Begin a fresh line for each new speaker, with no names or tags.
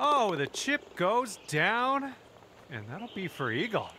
Oh, the chip goes down, and that'll be for Eagle.